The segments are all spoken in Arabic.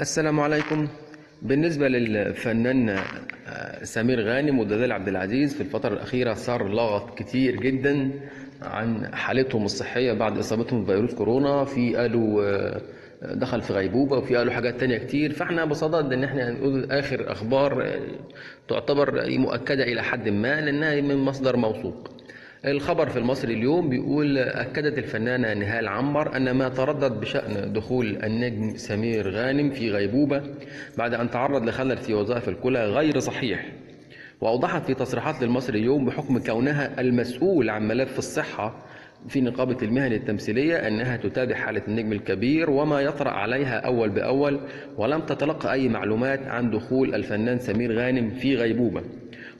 السلام عليكم. بالنسبة للفنان آه، سمير غانم ودلال عبد العزيز في الفترة الأخيرة صار لغط كتير جدا عن حالتهم الصحية بعد إصابتهم بفيروس كورونا. في قالوا آه، دخل في غيبوبة وفي قالوا حاجات تانية كتير. فإحنا بصدد إن إحنا نقول آخر أخبار آه، تعتبر مؤكدة إلى حد ما لأنها من مصدر موثوق. الخبر في المصري اليوم بيقول أكدت الفنانة نهال عمر أن ما تردد بشأن دخول النجم سمير غانم في غيبوبة بعد أن تعرض لخلل في وظائف الكلى غير صحيح. وأوضحت في تصريحات للمصري اليوم بحكم كونها المسؤول عن ملف الصحة في نقابة المهن التمثيلية أنها تتابع حالة النجم الكبير وما يطرأ عليها أول بأول ولم تتلقى أي معلومات عن دخول الفنان سمير غانم في غيبوبة.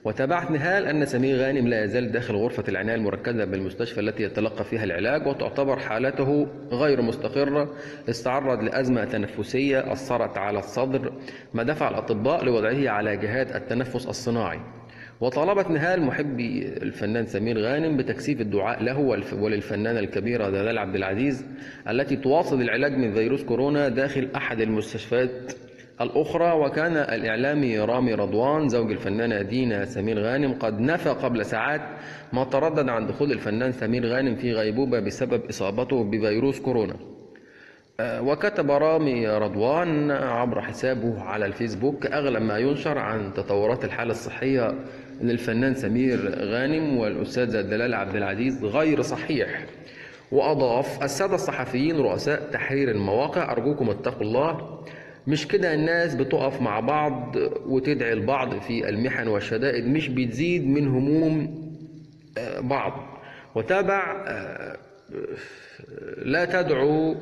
وتابعت نهال أن سمير غانم لا يزال داخل غرفة العناية المركزة بالمستشفى التي يتلقى فيها العلاج وتعتبر حالته غير مستقرة. استعرض لأزمة تنفسية أثرت على الصدر. ما دفع الأطباء لوضعه على جهاز التنفس الصناعي. وطالبت نهال محبي الفنان سمير غانم بتكثيف الدعاء له وللفنانة الكبيرة دلال عبد العزيز التي تواصل العلاج من فيروس كورونا داخل أحد المستشفيات الأخرى وكان الإعلامي رامي رضوان زوج الفنانة دينا سمير غانم قد نفى قبل ساعات ما تردد عن دخول الفنان سمير غانم في غيبوبة بسبب إصابته بفيروس كورونا. آه، وكتب رامي رضوان عبر حسابه على الفيسبوك أغلب ما ينشر عن تطورات الحالة الصحية للفنان سمير غانم والأستاذة دلال عبد العزيز غير صحيح. وأضاف السادة الصحفيين رؤساء تحرير المواقع أرجوكم اتقوا الله مش كده الناس بتقف مع بعض وتدعي البعض في المحن والشدائد؟ مش بتزيد من هموم آه، بعض. وتابع آه، لا تدعوا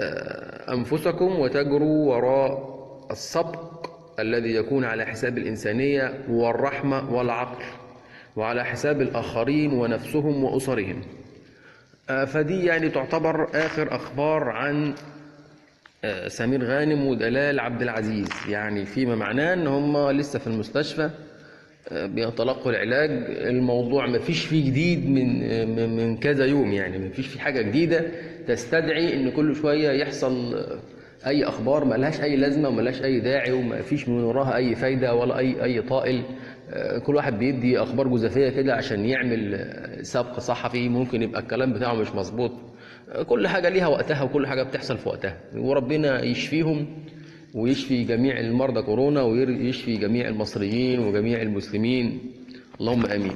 آه، أنفسكم وتجروا وراء السبق الذي يكون على حساب الإنسانية والرحمة والعقل وعلى حساب الآخرين ونفسهم وأسرهم. فدي يعني تعتبر آخر أخبار عن آه، سمير غانم ودلال عبد العزيز. يعني فيما معناه إن هم لسه في المستشفى آه، بيتلقوا العلاج. الموضوع ما فيش فيه جديد من آه، من كذا يوم. يعني ما فيش فيه حاجة جديدة تستدعي إن كل شوية يحصل أي أخبار. ما لهاش أي لازمة وما لهاش أي داعي وما فيش من وراها أي فايدة ولا أي أي طائل. كل واحد بيدي أخبار جزافية كده عشان يعمل سبق صحفي. ممكن يبقى الكلام بتاعه مش مظبوط. كل حاجة ليها وقتها وكل حاجة بتحصل في وقتها. وربنا يشفيهم ويشفي جميع المرضى كورونا ويشفي جميع المصريين وجميع المسلمين. اللهم آمين.